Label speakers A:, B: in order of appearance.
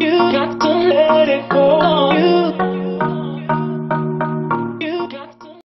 A: You got to let it go. You